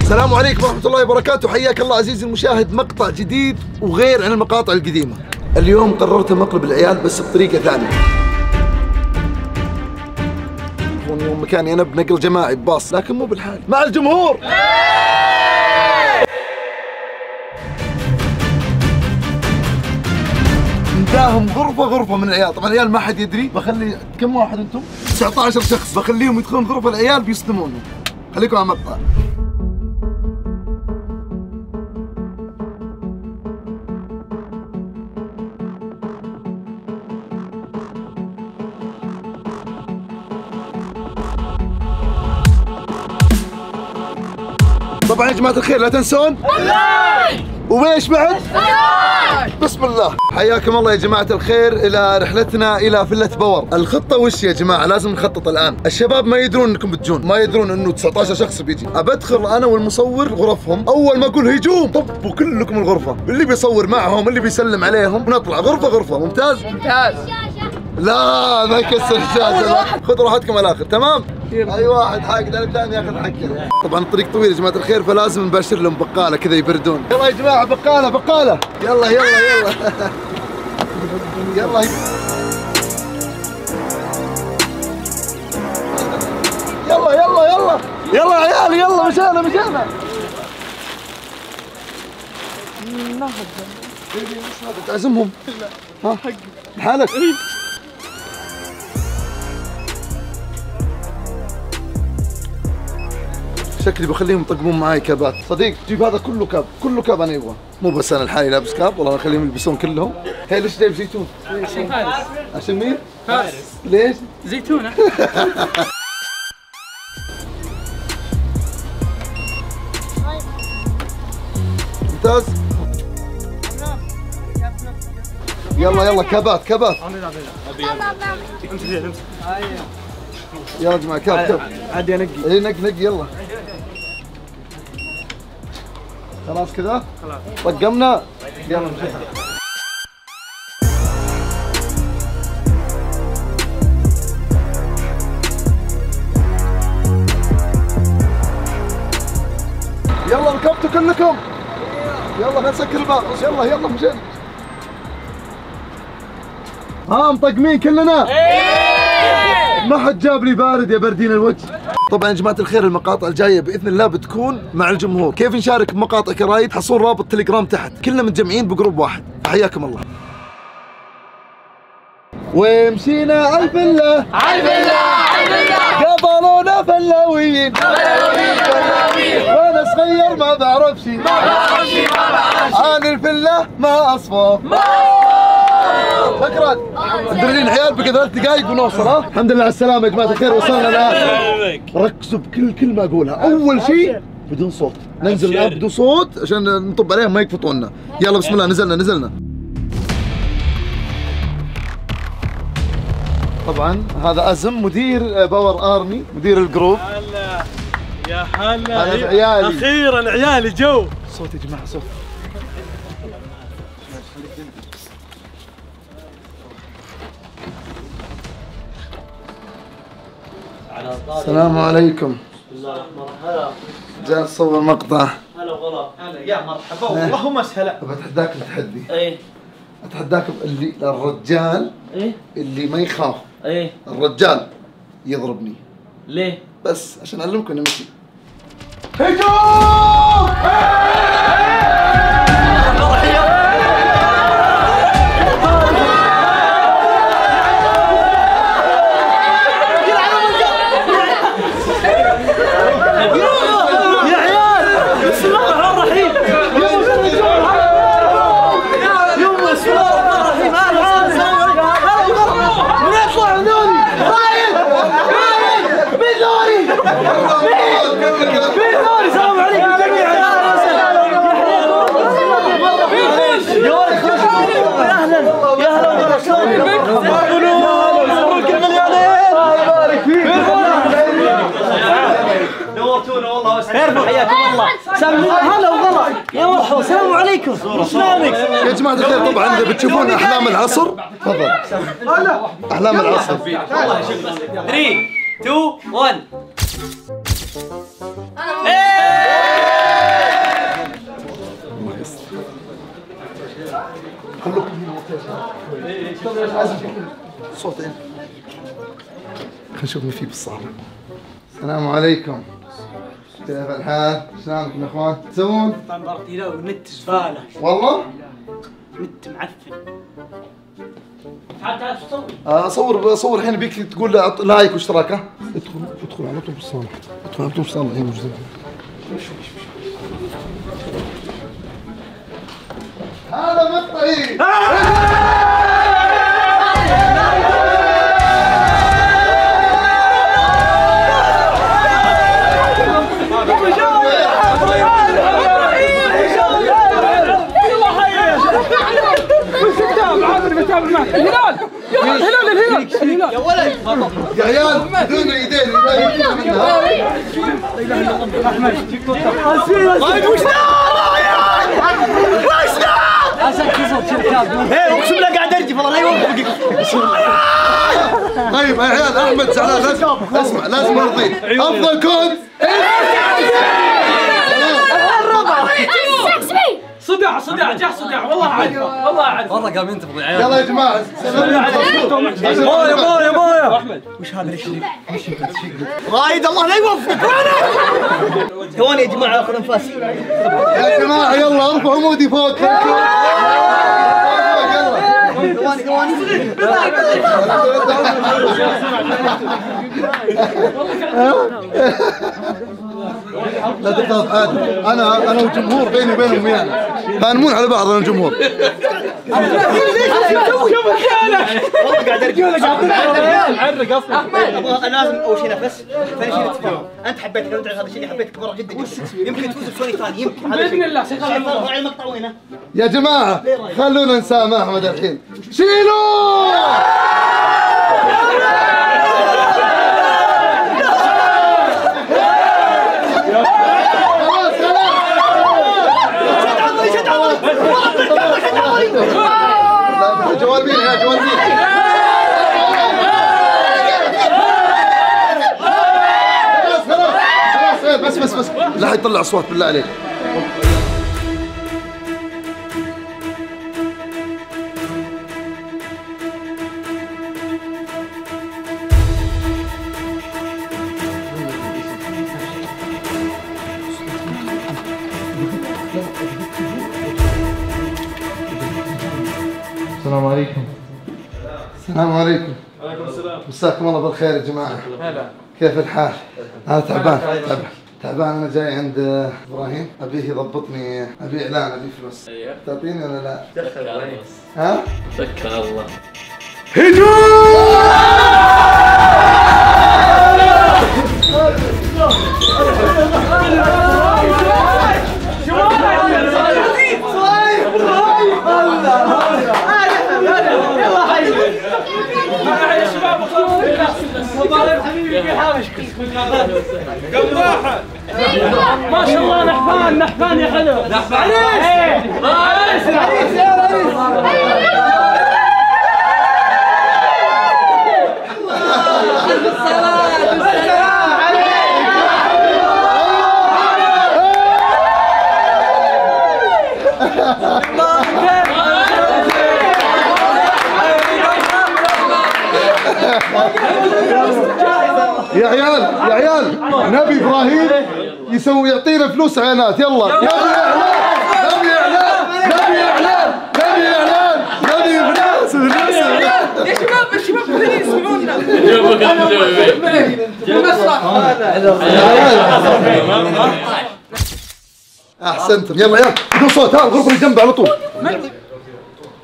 السلام عليكم ورحمة الله وبركاته. حياك الله عزيزي المشاهد. مقطع جديد وغير عن المقاطع القديمة. اليوم قررت مقلب العيال بس بطريقة ثانية. مكاني أنا بنقل جماعي بباص لكن مو بالحال. مع الجمهور! نداهم غرفة غرفة من العيال. طبعا العيال ما حد يدري. بخلي كم واحد أنتم؟ 19 شخص. بخليهم يدخلون غرفة العيال بيصدمونهم خليكم على المقطع طبعا يا جماعة الخير لا تنسون؟ وبايش بعد؟ بسم الله. حياكم الله يا جماعة الخير إلى رحلتنا إلى فلة باور الخطة وش يا جماعة؟ لازم نخطط الآن. الشباب ما يدرون أنكم بتجون. ما يدرون أنه 19 شخص بيجي. أبدخل أنا والمصور غرفهم. أول ما أقول هجوم طبوا كلكم الغرفة. اللي بيصور معهم اللي بيسلم عليهم ونطلع. غرفة غرفة. ممتاز؟ ممتاز. لا ما يكسر الشاشة. خذوا راحتكم على الآخر. تمام؟ أي واحد حاقد على الثاني ياخذ حقه. طبعا الطريق طويل يا جماعة الخير فلازم نبشر لهم بقالة كذا يبردون. يلا يا جماعة بقالة بقالة. يلا يلا يلا. يلا. يلا يلا يلا. يلا يا عيال يلا مشانا مشانا تعزمهم. ها؟ لحالك. شكلي بخليهم يطقمون معاي كابات. صديق جيب هذا كله كاب. كله كاب أنا يبغى. مو بس أنا لحالي لابس كاب والله أخليهم يلبسون كلهم. هي ليش جايب زيتون؟ عشان فارس. عشان مين؟ فارس. ليش؟ زيتونة ممتاز. يلا يلا كابات كابات. يلا يا جماعة كاب كاب. عادي أنقي. اي نق نق يلا. خلاص كذا خلاص. طقمنا يلا. نشوف يلا ركبتوا كلكم. يلا لا نسكر الباب. يلا يلا مشينا. ها مطقمين كلنا. ما حد جاب لي بارد يا بردين الوجه. طبعا يا جماعة الخير المقاطع الجاية بإذن الله بتكون مع الجمهور. كيف نشارك بمقاطع كرايد؟ حصول رابط تليجرام تحت. كلنا متجمعين بجروب واحد. حياكم الله. ومشينا على الفله على الفله على الفله قبلونا فلاويين وأنا صغير ما بعرف شي ما بعرف شي ما بعرف شي عن الفله ما أصفى. شكرا مدربين عيال بقى ثلاث دقائق ونوصل ها؟ الحمد لله على السلامة يا جماعة الخير وصلنا الان ركزوا بكل كلمة أقولها. أول شيء بدون صوت. ننزل الآن بدون صوت عشان نطب عليهم ما يقفطونا يلا بسم الله نزلنا نزلنا. طبعا هذا أزم مدير Power Army مدير ال group. هلا. يا هلا. هلا بعيالي. أخيرا عيالي جو. صوت يا جماعة صوت. السلام عليكم. جاء نصور مقطع هلا والله. هلا يا مرحبا. اللهم اسهلا. بتحداك التحدي إيه. أتحداك اللي الرجال إيه. اللي ما يخاف. إيه. الرجال يضربني. ليه؟ بس عشان أعلمكم نمشي هجوم! يا هلا والله شلونكم؟ مبروك المليونين الله يبارك فيك نورتونا والله ارفع حياكم الله هلا وغلا يا مرحبا السلام عليكم شلونك؟ يا جماعة الخير طبعا إذا بتشوفون أحلام العصر تفضل أحلام العصر 3 2 1 الله يستر كلكم صوتين خلينا نشوف مين في بالصالة السلام عليكم كيف الحال؟ شلونكم يا إخوان؟ تسوون؟ طبعا له ونت زباله والله؟ نت معفن تعال تعال شو؟ آه، اصور اصور الحين بيك تقول لايك واشتراك ها؟ ادخل ادخل على طول بالصالة ادخل على طول بالصالة هي موجودة هذا مقطعي يا عيال بدون إيدين. منها إيه أقسم بالله قاعد أرجف والله لا يوفقك. طيب يا عيال أحمد زعلان لازم أسمع لازم ارضيك أفضل كود. صداع صداع جاه صداع والله أعرف والله أعرف. والله قام ينتفض العيال يلا يا جماعة مويه مويه مويه أحمد. وش هذا؟ ليش رايد الله لا يوفقك ثواني يا جماعة اخذ انفاسي يا جماعة يلا ارفعوا مودي فوق. يلا. ثواني ثواني لا تخاف عادي أنا أنا والجمهور بيني وبينهم يعني. فانمون على بعض أنا والجمهور والله قاعد ارجف عرق أصلا أبغى أنا لازم اول شيء نفس ثاني شيء نتفاهم انت حبيتك انت هذا الشيء اللي حبيتك مره جدا يمكن تفوز بسوني ثاني يمكن باذن الله راعي المقطع وينه يا جماعة خلونا نسامح أحمد الحين. شيلوا خلاص خلاص لا، جوال مين يا جوال مين خلاص خلاص خلاص إيه، بس بس بس لا حد يطلع اصوات بالله عليك. السلام عليكم. السلام عليكم. وعليكم السلام. مساكم الله بالخير يا جماعة. هلا. كيف الحال؟ أنا تعبان تعبان. تعبان أنا جاي عند إبراهيم. أبيه يضبطني أبي إعلان أبي فلوس. تعطيني ولا لا؟ ها؟ سكر الله. يا شباب ما شاء الله نحفان نحفان يا حلو. نحفان. عريس عريس يا عريس يا عيال يا عيال نبي إبراهيم يسوي يعطينا فلوس اعلانات يلا. نبي إعلان. نبي إعلان. نبي إعلان. نبي إعلان. نبي فلوس فلوس يا شباب الشباب كلهم يسمعونا. أحسنتم. يلا يلا. بدون صوت. ها الغرفه اللي جنبي على طول.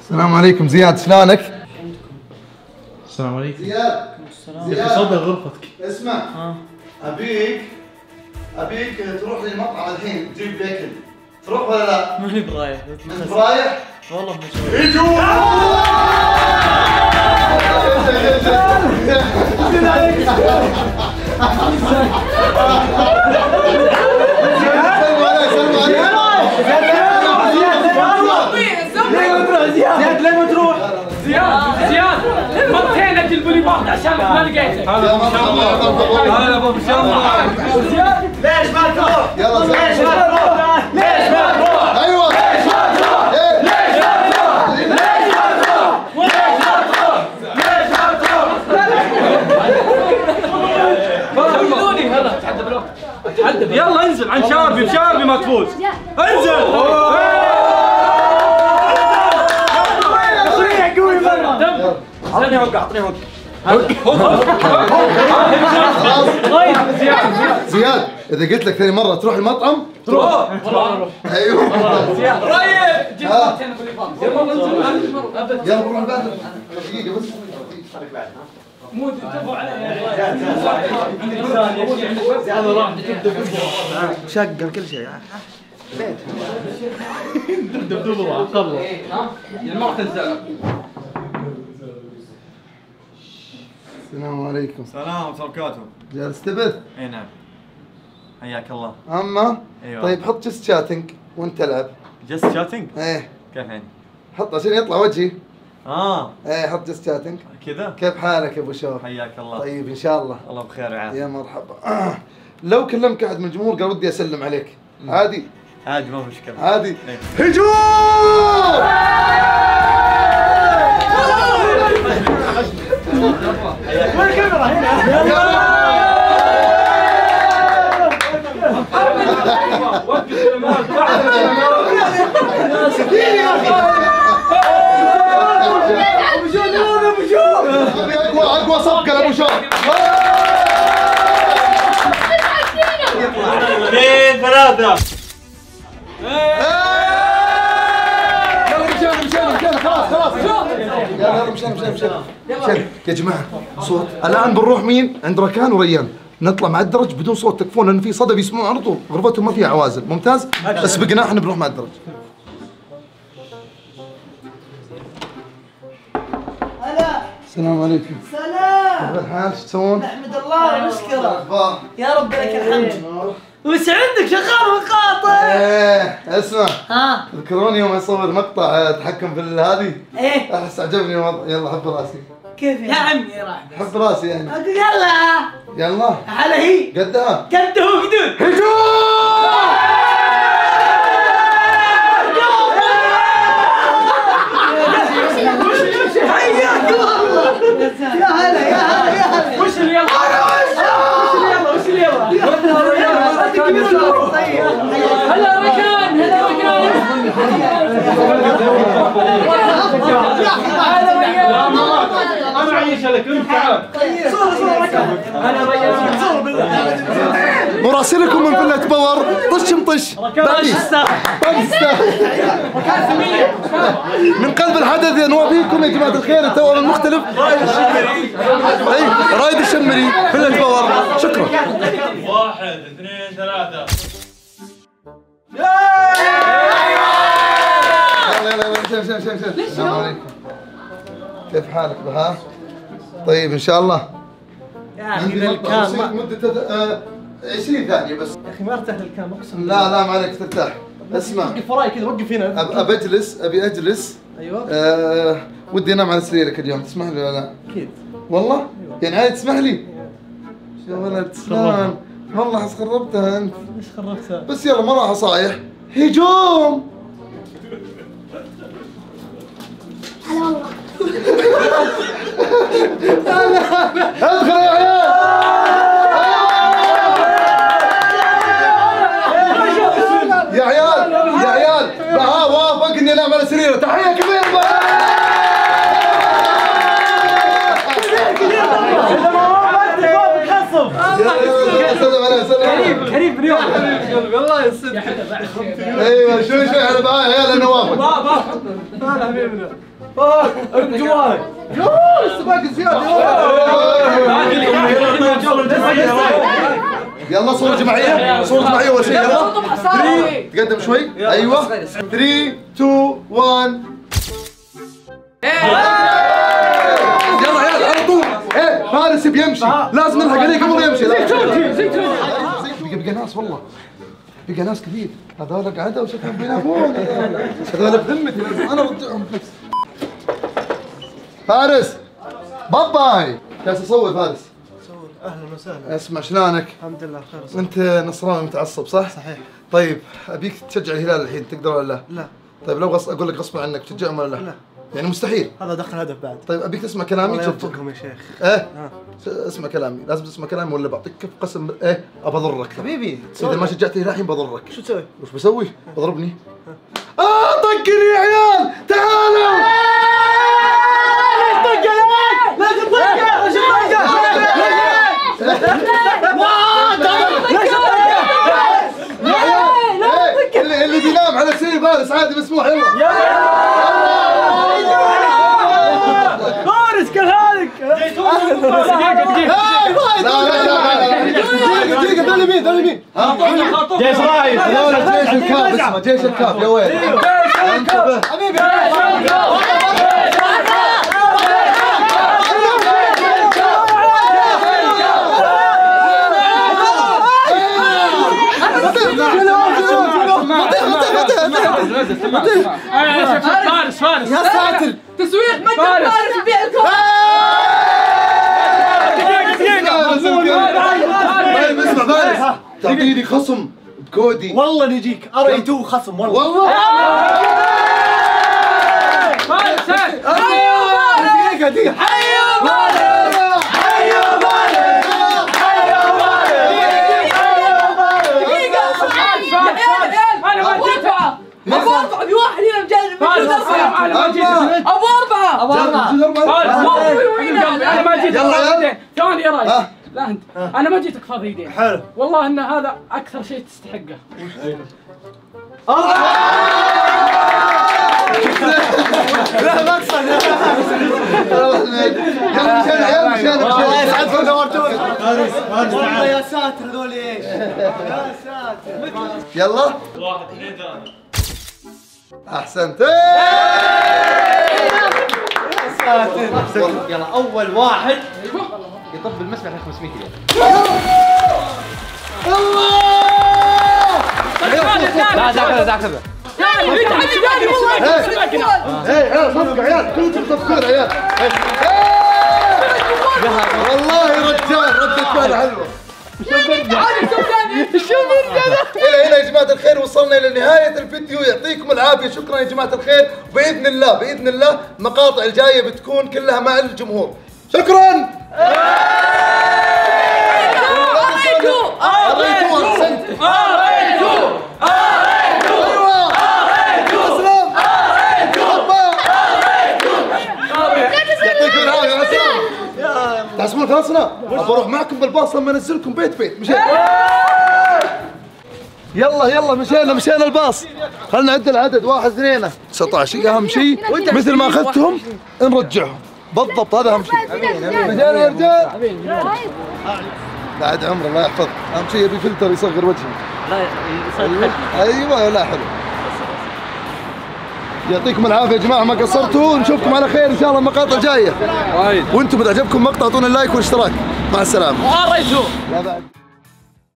السلام عليكم زياد شلونك؟ السلام عليكم. زياد. زياد. صدق غرفتك. اسمع. أبيك أبيك تروح للمطعم الحين تجيب لي اكل تروح ولا لا؟ ماني برايح أنت رايح؟ والله سلموا عليه زياد لين ما تروح زياد زياد مرتين أجي البوليبارد عشانك ما لقيته يا مرحبا مرحبا هلا أبو ان شاء الله ليش ما تروح؟ يلا ليش ما تروح؟ ليش ما تروح؟ ليش ما تروح؟ ليش ما تروح؟ ليش ما تروح؟ ليش ما تروح؟ ليش ما تروح؟ خلوني يلا تعدى بالوقت تعدى يلا انزل عن شاربي بشاربي ما تفوز انزل اعطني هوك اعطني هوك هوك هوك إذا قلت لك ثاني مرة تروح المطعم روح. أيوه. طيب جيب. يلا نروح الباب دقيقة بس. مو تتفقوا على شقل كل شيء المرة تنزل السلام عليكم. السلام ورحمة الله وبركاته. جالس تبث؟ اي نعم. حياك الله. اما أيوة. طيب حط جست شاتنج وانت تلعب جست شاتنج إيه. كيف يعني؟ حط عشان يطلع وجهي. آه. إيه حط جست شاتنج كذا؟ كيف حالك يا أبو شوف؟ حياك الله. طيب إن شاء الله. الله بخير وعافية. يا مرحبا. لو كلمك أحد من الجمهور قال ودي أسلم عليك. عادي. عادي ما في مشكلة. عادي. إيه. هجوم! وقف اثنين ثلاثة يلا. يا جماعة صوت الآن بنروح مين عند ركان وريان نطلع مع الدرج بدون صوت تكفون لأن في صدى بيسمعون على طول. غرفتهم ما فيها عوازل. ممتاز؟ أسبقنا إحنا بنروح مع الدرج. هلا. السلام عليكم. سلام. كيف الحال؟ إيش تسوون؟ نحمد الله ونشكره يا رب لك الحمد. وش عندك؟ شغال وقاطع إيه اسمع. ها. تذكرون يوم أصور مقطع آه، تحكم في هذه؟ إيه. أحس عجبني الوضع. يلا حب راسي كيف يا عمي راح حب راسي يعني. أقول يلا. يلا. على هي. قدها. قده وقدود هجوم حياك يا هلا يا هلا وش اللي يلا وش اللي يلا وش اللي يلا هلا ركان هلا ركان أنا عايش لك تعال. صورة صورة أنا مراسلكم من فيلة باور. طش مطش باريس باريس من قلب الحدث يا نوابيكم يا جماعة الخير التوأم المختلف. أي رايد الشمري فيلة باور. شكرا. واحد اثنين ثلاثة. يلا يلا يلا مشي مشي السلام عليكم. كيف حالك؟ بها؟ طيب إن شاء الله. مقطع بسيط مدته آه، 20 ثانية بس. يا أخي ما ارتاح للكام أقسم لا لا ما عليك ترتاح. اسمع. وقف وراي كذا وقف هنا. أب- ابى أجلس أبي أجلس. أيوه. آه ودي أنام على سريرك اليوم تسمح لي ولا لا؟ أكيد. والله؟ يعني عادي تسمح لي؟ يا ولد سلام. والله احس خربتها أنت؟ إيش خربتها؟ بس يلا ما راح أصايح. هجوم! ادخل يا عيال. يا عيال يا عيال. بها وافق اني انام على سريره تحية كبيرة. بها سلم عليه سلم كريم اليوم والله يصدق أيوه شوي شوي على يا عيال أنا وافق هلا حبيبنا جوالك يلا صورة جماعية صورة جماعية أول شيء يلا 3 تقدم شوي. أيوه. 3 2 1 يلا عيال على طول. إيه فارس بيمشي. لازم نلحق عليه قبل يمشي. بقى بقى ناس والله. بقى ناس كثير. هذول قعدوا وشكلهم بينامون هذول بذمتي. أنا ارجعهم بس فارس. باي جالس اصور فارس أهلا وسهلا. اسمع شلونك؟ الحمد لله بخير أنت نصراوي متعصب صح؟ صحيح. طيب أبيك تشجع الهلال الحين تقدر ولا لا؟ لا. طيب لو غص... أقول لك غصب عنك تشجعهم ولا لا؟ لا. يعني مستحيل. هذا دخل هدف بعد. طيب أبيك تسمع كلامي؟ الله يوفقهم يا شيخ. إيه؟ س- اسمع كلامي. لازم تسمع كلامي ولا بعطيك كف قسم إيه؟ ابى اضرك حبيبي إذا ما شجعتني للحين بضرك. شو تسوي؟ وش بسوي؟ بضربني. آه طقني يا عيال! تعالوا إيه، اللي اللي بينام على شيء بارس عادي مسموح يلا فارس كذلك دقيقة دقيقة جيش رايد هذول جيش الكاف اسمه جيش الكاف يا ويل فارس فارس يا ساتر. تسويق ما فارس. فارس يبيع الكوره طيب اسمع فارس. تعطيني خصم بكودي. والله نجيك. ار 2 خصم؟ والله. والله. فارس دقيقة دقيقة أنا ما ابو جيت. اربعه ابو اربعه في واحد هنا مجال فارس أنا ما جيت ابو اربعه ابو فارس أنا ما جيت رايد ها. لا انت أنا ما جيتك فاضي يدين حلو والله ان هذا أكثر شيء تستحقه لا يلا مشينا الله يسعدكم نورتونا والله يا ساتر يا ساتر يلا واحد اثنين ثلاثة أحسنت. يلا أول واحد يطب المسبح ل 500 ريال لا ذاك ذاك إيه إيه إيه. إيه. والله رجال ردة فعل حلوة إلى هنا يا جماعة الخير وصلنا إلى نهاية الفيديو. يعطيكم العافية. شكرا يا جماعة الخير. بإذن الله بإذن الله المقاطع الجاية بتكون كلها مع الجمهور. شكرا! تحسبون خلصنا؟ ابى أروح معكم بالباص لما أنزلكم بيت بيت. مشينا يلا يلا مشينا مشينا الباص. خلنا نعد العدد واحد اثنين. 19 أهم شيء. مثل ما أخذتهم نرجعهم. بالضبط هذا أهم شيء. مشينا يا رجال. بعد عمر الله يحفظك أهم شيء يبي فلتر يصغر وجهي لا أيوه لا حلو. يعطيكم العافية يا جماعة ما قصرتوا. نشوفكم على خير إن شاء الله المقاطع جاية وأنتم اذا عجبكم مقطع أعطونا اللايك والاشتراك. مع السلامة. لا بعد.